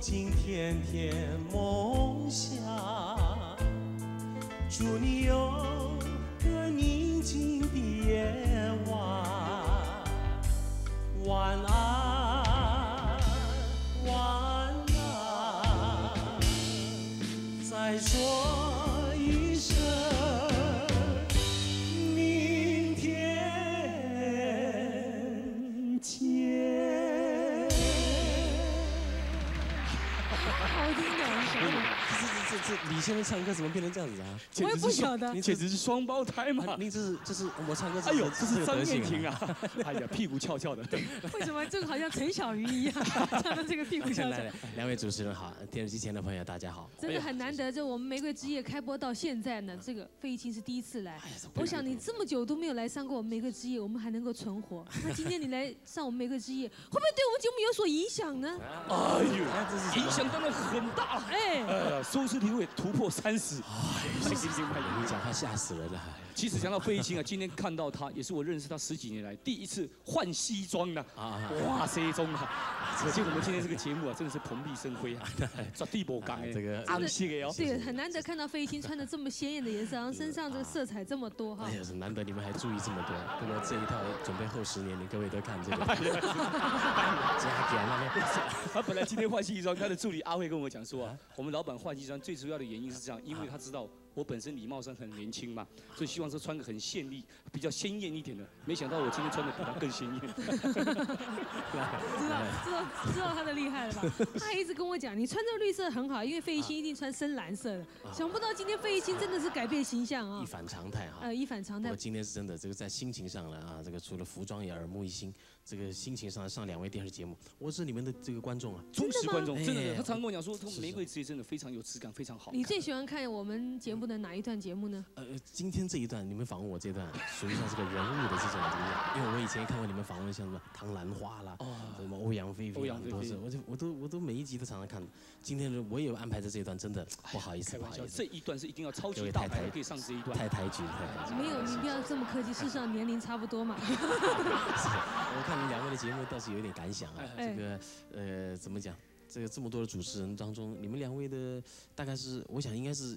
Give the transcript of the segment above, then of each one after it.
今天天梦乡。祝你有个宁静的夜晚，晚安，这这这李先生唱歌怎么变成这样子啊？我也不晓得你简直是双胞胎嘛！您这是这是我唱歌，哎呦，这是张个德行燕婷啊！哎呀，屁股翘翘的。为什么这个好像陈小鱼一样，唱的这个屁股翘翘两位主持人好，电视机前的朋友大家好。真的很难得。就我们玫瑰之夜开播到现在呢，这个费玉清是第一次来。我想你这么久都没有来上过我们玫瑰之夜，我们还能够存活。那今天你来上我们玫瑰之夜，会不会对我们节目有所影响呢？哎呦，影响当然很大。哎，呃，收视率会突破三十。太新鲜派你讲话吓死人了。其实讲到费玉清啊，今天看到他，也是我认识他十几年来第一次换西装的。啊哇，西装啊！可见我们今天这个节目啊，真的是蓬荜生辉啊，抓地不讲哎，这个安息的哦。对，很难得看到费玉清穿的这么鲜艳的颜色，然后身上这个色彩这么多哈哎。呀，是难得你们还注意这么多。不过这一套准备后十年，你各位都看这个。加减那边。他本来今天换西装，他的助理阿慧跟我讲说啊，我们老板换西装最主要的原因是这样，因为他知道我本身礼貌上很年轻嘛，所以希望是穿个很艳丽、比较鲜艳一点的。没想到我今天穿的比他更鲜艳。知道知道知道他的厉害了吧？他还一直跟我讲，你穿这个绿色很好，因为费玉清一定穿深蓝色的。想不到今天费玉清真的是改变形象啊一！反常态哈。呃，一反常态我。今天是真的，这个在心情上呢啊，这个除了服装也耳目一新，这个心情上上两位电视节目，我是你们的这个观众啊。忠实观众，真的哎，他常跟我讲说，他们玫瑰之夜真的非常有质感，非常好。你最喜欢看我们节目的哪一段节目呢？呃，今天这一段你们访问我这段，属于像是个人物的这种这个，因为我以前看过你们访问像什么唐兰花啦，什么欧阳菲菲啦，欧阳菲菲都是，我就我都我都每一集都常常看。今天呢，我也有安排在这一段，真的不好意思，不好意思这，一段是一定要超级太太大牌的可以上这一段。太抬举太抬举。没有，你不要这么客气，事实上年龄差不多嘛。我看你两位的节目倒是有点感想啊，哎这个呃怎么讲？这个这么多的主持人当中，你们两位的大概是，我想应该是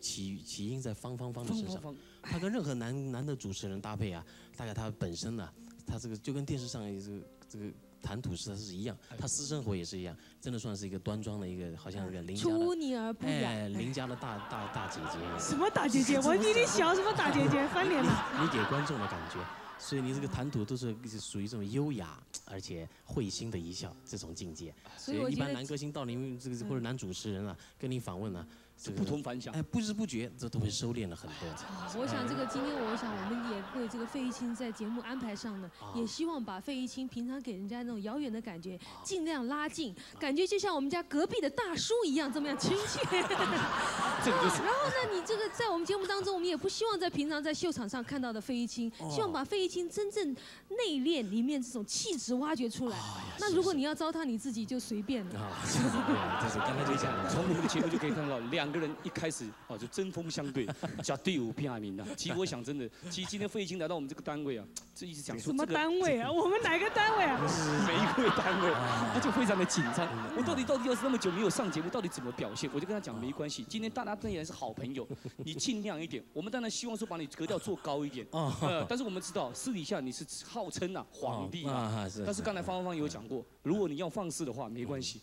起起因在方方方的身上。方他跟任何男男的主持人搭配啊，大概他本身呢、他这个就跟电视上的这个这个谈吐是是一样，他私生活也是一样，真的算是一个端庄的一个，好像一个邻家出的，泥而不雅。哎，邻家的大大大姐姐。什么大姐姐？我 比你小，什么大姐姐？翻脸了。你给观众的感觉，所以你这个谈吐都是是属于这种优雅而且会心的一笑这种境界。所以一般男歌星到您这个或者男主持人啊，跟您访问啊，这不同凡响哎，不知不觉这都会收敛了很多。我想这个今天，我想我们也为这个费玉清在节目安排上呢，也希望把费玉清平常给人家那种遥远的感觉尽量拉近，感觉就像我们家隔壁的大叔一样，这么样亲切。这个就是 然后呢，你这个在我们节目当中，我们也不希望在平常在秀场上看到的费玉清，希望把费玉清真正内敛里面这种气质挖掘出来。那如果你要糟蹋你自己，就随便了。啊，就是这样，就是刚才就讲了，从我们的节目就可以看到，两个人一开始哦就针锋相对，叫第五片名的。其实我想真的，其实今天费玉清来到我们这个单位啊，这一直讲什么说这个单位啊？我们哪个单位啊？每一位单位，他就非常的紧张。我到底到底要是那么久没有上节目，到底怎么表现？我就跟他讲没关系，今天大家当然是好朋友，你尽量一点。我们当然希望说把你格调做高一点，哦呃，但是我们知道私底下你是号称啊皇帝啊但是刚才方芳芳有讲过，如果你要放肆的话，没关系。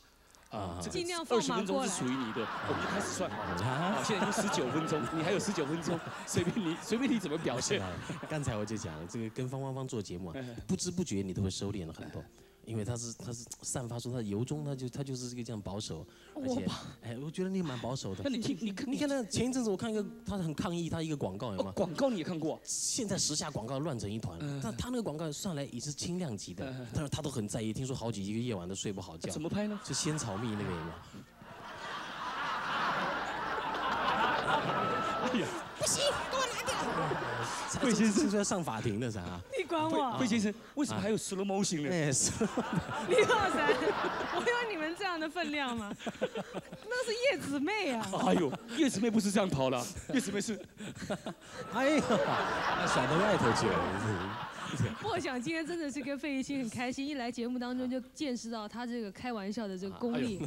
啊这个尽量放二十分钟是马过来属于你的，我们就开始算好了。现在已经十九分钟，你还有十九分钟，随便你随便你怎么表现。刚才我就讲了，这个跟方芳芳做节目啊，不知不觉你都会收敛了很多。因为他是他是散发出他由衷，他就他就是这个这样保守，而且哎，我觉得你蛮保守的那。你听，你看，你看那前一阵子我看一个他很抗议他一个广告有吗？哦广告你也看过啊？现在时下广告乱成一团，但他那个广告上来也是轻量级的，但是他都很在意，听说好几个夜晚都睡不好觉。怎么拍呢？就仙草蜜那个有没有？哎呀，不行，给我拿掉！魏先生说要上法庭的啥？你管我？费先生，为什么还有 slow motion 呢？哎，是。李浩山，我有你们这样的分量吗？那是叶子妹啊！哎呦，叶子妹不是这样跑的，叶子妹是哎呀，那甩到外头去了。不过想今天真的是跟费玉清很开心，一来节目当中就见识到他这个开玩笑的这个功力。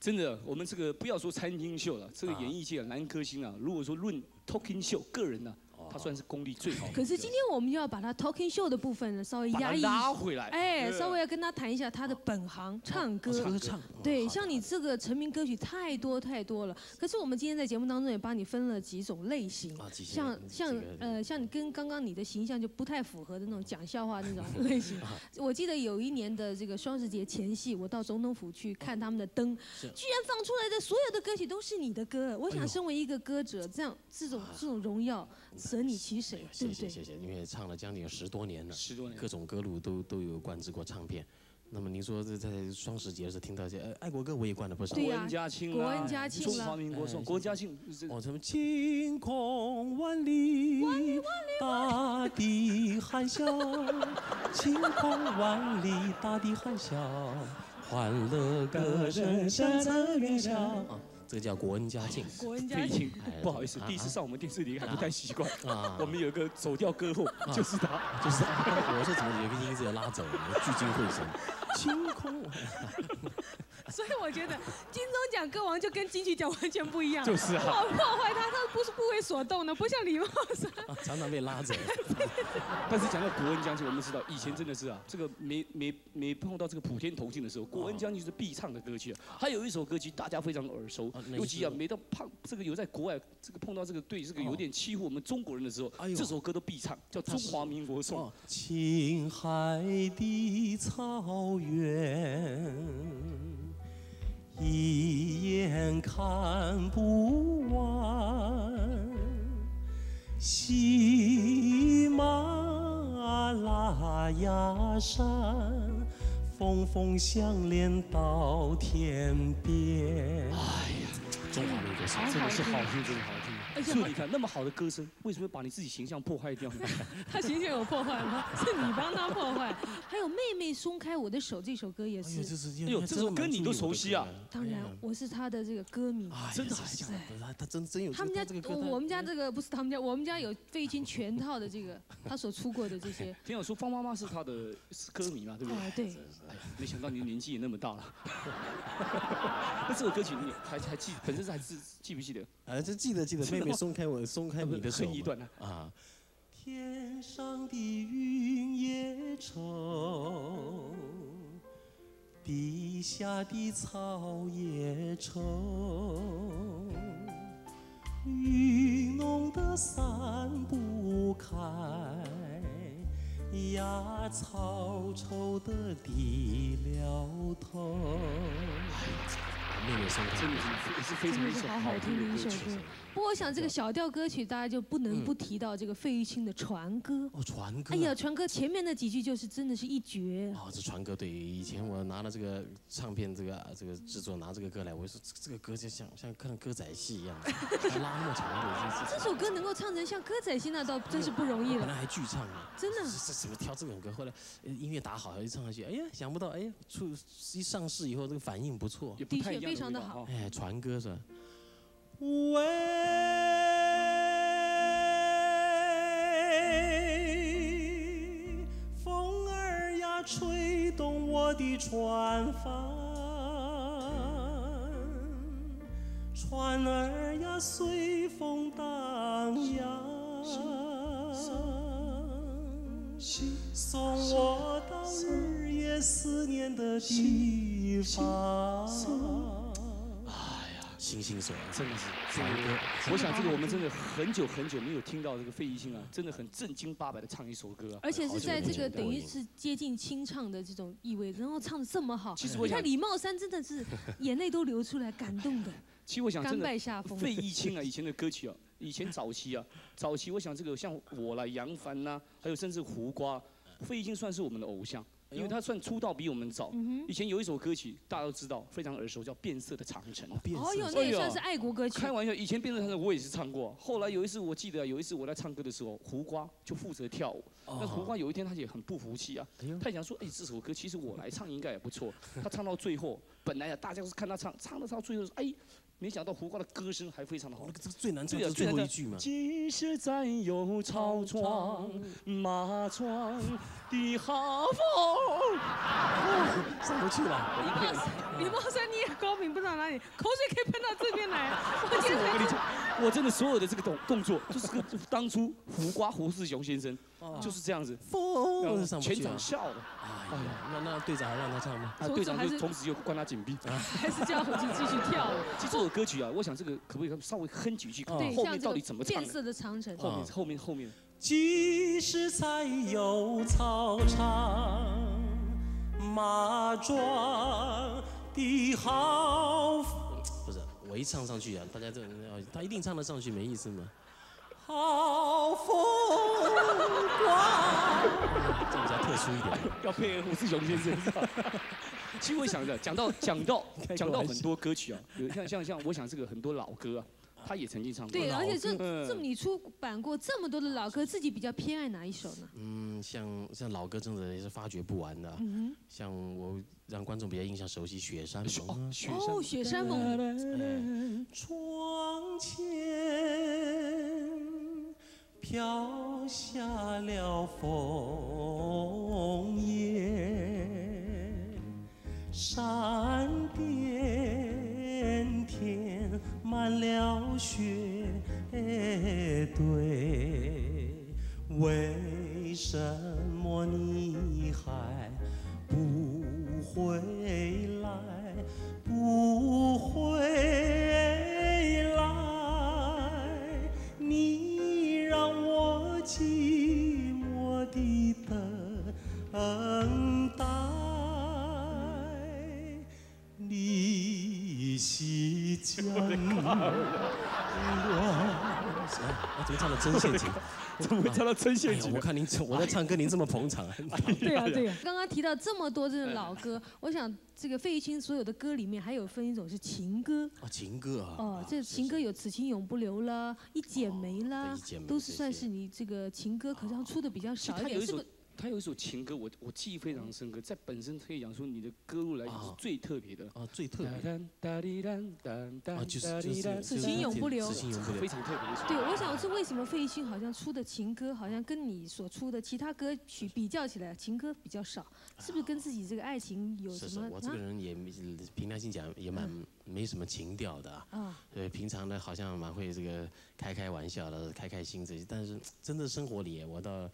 真的，我们这个不要说餐厅秀了，这个演艺界啊男歌星啊，如果说论 talking 秀个人呢、他算是功力最好的。可是今天我们就要把他 talking show 的部分呢稍微压抑，拉回来，哎，稍微要跟他谈一下他的本行唱歌。歌唱，对，像你这个成名歌曲太多太多了。可是我们今天在节目当中也帮你分了几种类型，像像呃像你跟刚刚你的形象就不太符合的那种讲笑话那种 类型。我记得有一年的这个双十节前夕，我到总统府去看他们的灯，居然放出来的所有的歌曲都是你的歌。我想身为一个歌者，这样这种这种荣耀舍你其谁，对谢不对？谢谢谢，因为唱了将近有十多年了，十多年各种歌路都都有灌制过唱片。那么您说这在双十节的时候听到一些呃爱国歌，我也灌了不少。对呀国恩家庆，国恩家庆中华民国颂，哎国家庆是哦，什么晴空万里，大地含笑，晴空万里，大地含笑，欢乐歌声响彻云霄。啊，这个叫国恩家境国恩家费玉清哎，不好意思，啊第一次上我们电视里还不太习惯。啊 我们有一个走调歌后，就是他。就是他 我说怎么有个音字要拉走了，聚精会神，清空。所以我觉得金钟奖歌王就跟金曲奖完全不一样，就是啊破破坏他，他不是不为所动的，不像李茂山。啊常常被拉走。但是讲到国恩将军，我们知道以前真的是啊，这个没没没碰到这个普天同庆的时候，国恩将军是必唱的歌曲啊。还有一首歌曲大家非常耳熟尤其啊，每到碰这个有在国外这个碰到这个对这个有点欺负我们中国人的时候哎，呦这首歌都必唱，叫《中华民国颂》。哦，青海的草原，一眼看不完。喜马拉雅山，峰峰相连到天边。中华民国是，真的是好听，真的好听。而且你看，那么好的歌声，为什么把你自己形象破坏掉呢？他形象有破坏吗？是你帮他破坏。还有《妹妹松开我的手》这首歌也是，是哎呦这首歌你都熟悉啊当然我是他的这个歌迷。哎真的假的？他他真真有他们家这个歌，我我们家这个不是他们家，我们家有费玉清全套的这个他所出过的这些。听我说，方妈妈是他的歌迷嘛，对不对？哎，对，哎呀，没想到你年纪也那么大了。那这首歌曲你还还记，本身是还是记不记得？啊，这记得记得，妹妹松开我，松开你的手。哼一段呢啊。天上的云也愁，地下的草也愁，云浓得散不开，呀，草愁得低了头。妹妹松开真的是也是非常一首真的是好好听的一首歌。不过我想这个小调歌曲，大家就不能不提到这个费玉清的船歌。哦，船歌、哎呀，船歌前面那几句就是真的是一绝。哦，这船歌对，以前我拿了这个唱片，这个这个制作拿这个歌来，我说这这个歌就像像看歌仔戏一样，还拉那么长的，这首歌能够唱成像歌仔戏，那倒真是不容易了。本来还剧唱呢，真的这这怎么挑这种歌？后来呃音乐打好，一唱上去，哎呀，想不到，哎呀，出一上市以后，这个反应不错也，不太一样非常的好哎，传歌是吧？喂，风儿呀，吹动我的船帆，船儿呀，随风荡漾，送我到日夜思念的地方。星星所真的是我想这个我们真的很久很久没有听到这个费玉清啊，真的很正经八百的唱一首歌啊。而且是在这个等于是接近清唱的这种意味，然后唱的这么好。其实我想你看李茂山真的是眼泪都流出来，感动的，其实我想甘真的拜下风。费玉清啊，以前的歌曲啊，以前早期啊，早期我想这个像我啦、杨凡呐、还有甚至胡瓜，费玉清算是我们的偶像，因为他算出道比我们早。嗯以前有一首歌曲大家都知道，非常耳熟，叫《变色的长城》。哼，哦哟，色那也算是爱国歌曲开。玩笑，以前《变色长城》我也是唱过。后来有一次我记得啊有一次我在唱歌的时候，胡瓜就负责跳舞。那胡瓜有一天他也很不服气啊，他想说，哎，这首歌其实我来唱应该也不错。他唱到最后，本来啊大家是看他唱，唱到到最后说，哎。没想到胡瓜的歌声还非常的好那。个这个最难唱对啊就是最后一句嘛。即使再有草创、马创的好风，上不去了。我一配合李茂山你也高明不知道哪里，口水可以喷到这边来。我今天我跟你讲，我真的所有的这个动动作，就是个 当初胡瓜胡世雄先生就是这样子，全场笑了。哎呀，那那队长还让他唱吗？啊，队长就从此就关他紧闭。还是叫回去继续跳舞。其实这首歌曲啊，我想这个可不可以稍微哼几句，看对，后面到底怎么唱的？变色的长城。后面后面后面，即使再有操场、马壮的好，不是我一唱上去啊，大家这要他一定唱得上去，没意思吗？好风光，这比较特殊一点。要配合胡世雄先生。是 吧其实我想着，讲到讲到讲到很多歌曲啊，有像像像，我想这个很多老歌啊，他也曾经唱过。对，而且这嗯这么你出版过这么多的老歌，自己比较偏爱哪一首呢？嗯，像像老歌真的也是发掘不完的啊。嗯像我让观众比较印象熟悉《雪山盟》啊。雪山，哦，雪山盟，哎窗前飘下了枫叶，山巅填满了雪堆，为什么你还不回来？不啊，怎么唱的真陷阱？怎么会唱到真陷阱哎我？看您我在唱歌，您这么捧场啊。对啊对啊。刚刚提到这么多这种老歌，我想这个费玉清所有的歌里面还有分一种是情歌。哦，情歌啊。哦，这情歌有《此情永不留》啦，《一剪梅》啦对一剪梅，都是算是你这个情歌，可是它出的比较少一点，是不是？他有一首情歌，我我记忆非常深刻，在本身可以讲说你的歌路来讲是啊最特别的。啊，最特别哒滴当当当啊，就是就是此情永不留此情永不留非。常特别的首。对，我想是为什么费玉清好像出的情歌，好像跟你所出的其他歌曲比较起来，情歌比较少，是不是跟自己这个爱情有是是什么，啊？我这个人也没凭良心讲也蛮没什么情调的啊。啊，对，平常呢好像蛮会这个开开玩笑的，开开心这些，但是真的生活里我倒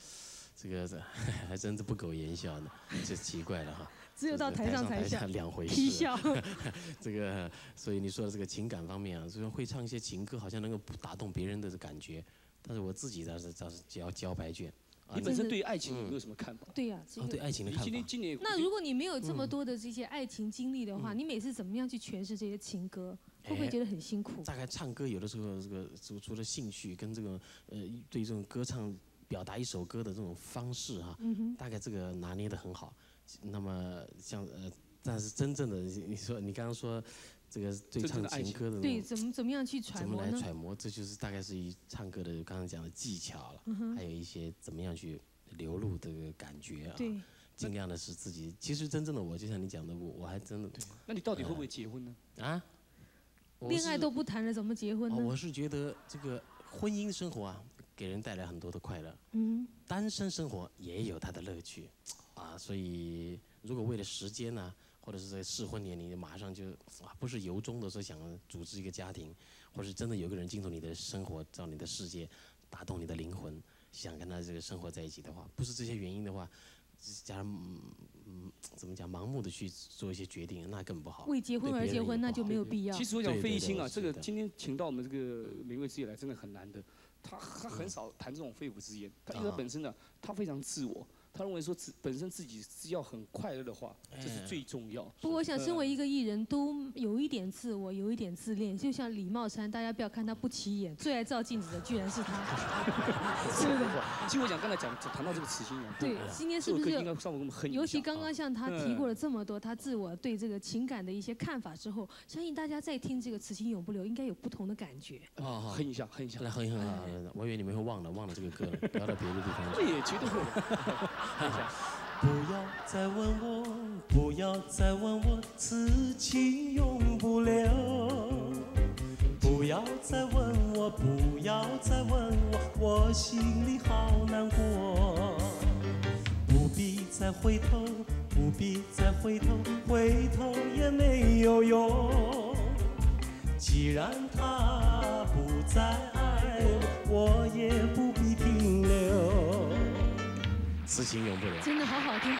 这个 还真是不苟言笑呢，这奇怪了哈。只有到台上才笑，两回事。这个，所以你说的这个情感方面啊，虽然会唱一些情歌，好像能够打动别人的感觉，但是我自己倒是倒是只要交白卷。啊你本身对爱情有没有什么看法？对呀、这哦，对。爱情的看法今年，今年那如果你没有这嗯么多的这些爱情经历的话，你每次怎么样去诠释这些情歌？会不会哎觉得很辛苦？大概唱歌有的时候，这个除除了兴趣跟这个呃对这种歌唱表达一首歌的这种方式哈、嗯，大概这个拿捏的很好。那么像呃，但是真正的你说你刚刚说这个对唱情情歌的对，怎么怎么样去揣摩怎么？来揣摩，这就是大概是一唱歌的刚刚讲的技巧了，嗯还有一些怎么样去流露这个感觉啊，对，尽量的是自己。其实真正的我，就像你讲的，我我还真的那你到底会不会结婚呢？啊，恋爱都不谈了，怎么结婚哦，呢？我是觉得这个婚姻生活啊，给人带来很多的快乐，嗯，单身生活也有它的乐趣，啊，所以如果为了时间呢、或者是在适婚年龄，马上就啊，不是由衷的说想组织一个家庭，或是真的有个人进入你的生活，到你的世界，打动你的灵魂，想跟他这个生活在一起的话，不是这些原因的话，假如嗯嗯怎么讲，盲目的去做一些决定，那更不好。为结婚而结婚，那就没有必要其。实我讲费玉清啊，这个今天请到我们这个每位之夜来，真的很难得。他他很少谈这种肺腑之言，他因为本身呢，他非常自我，他认为说自本身自己只要很快乐的话，这是哎最重要。不过我想，身为一个艺人，都有一点自我，有一点自恋。就像李茂山，大家不要看他不起眼，最爱照镜子的居然是他，是不是？其实我讲刚才讲谈到这个慈心啊，对，今天是不是应该稍微我们哼一下？尤其刚刚像他提过嗯了这么多他自我对这个情感的一些看法之后，相信大家在听这个《此情永不留》应该有不同的感觉。哦，好哼一下，哼一下。来哼一哼啊！我以为你们会忘了忘了这个歌了，聊到别的地方这 也，绝对会。不要再问我，不要再问我，此情永不留。要再问我，不要再问我，我心里好难过。不必再回头，不必再回头，回头也没有用。既然他不再爱我，我也不必停留此情永不留。真的好好听。